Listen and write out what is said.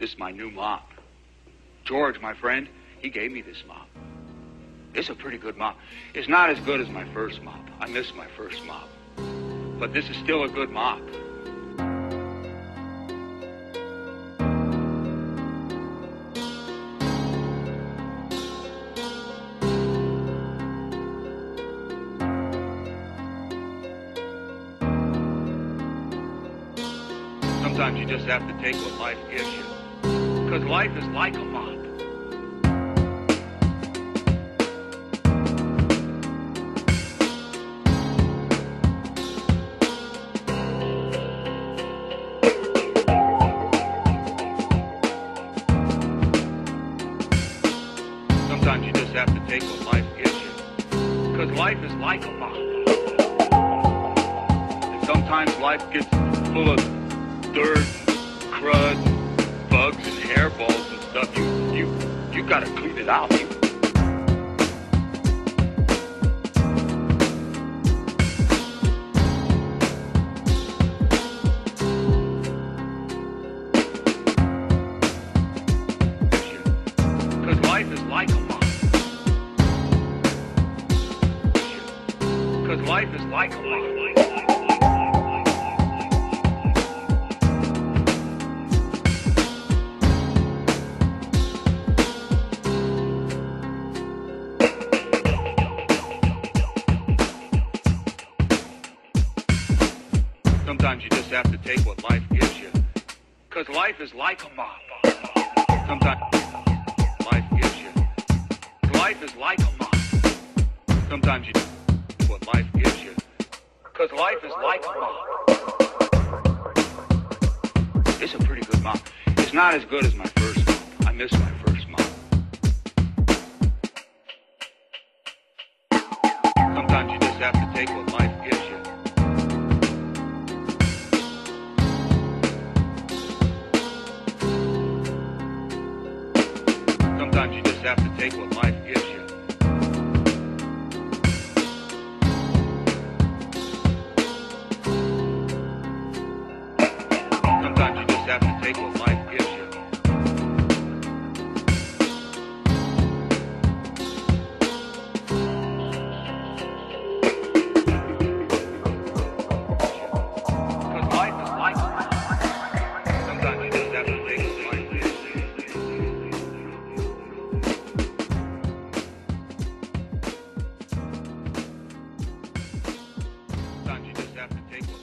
This is my new mop. George, my friend, he gave me this mop. It's a pretty good mop. It's not as good as my first mop. I miss my first mop. But this is still a good mop. Sometimes you just have to take what life gives you. Because life is like a mop. Sometimes you just have to take what life gives you. Because life is like a. And sometimes life gets full of dirt, crud, bugs, stuff. You you you gotta clean it out. Cause life is like a mop. Sometimes you just have to take what life gives you. Cause life is like a mop. Sometimes life gives you. Life is like a mop. Sometimes you take what life gives you. Cause life is like a mop. It's a pretty good mop. It's not as good as my first mop. I miss my first mop. Sometimes you just have to take what life Sometimes you just have to take what life gives you. Sometimes you just have to take what life gives you. Have to take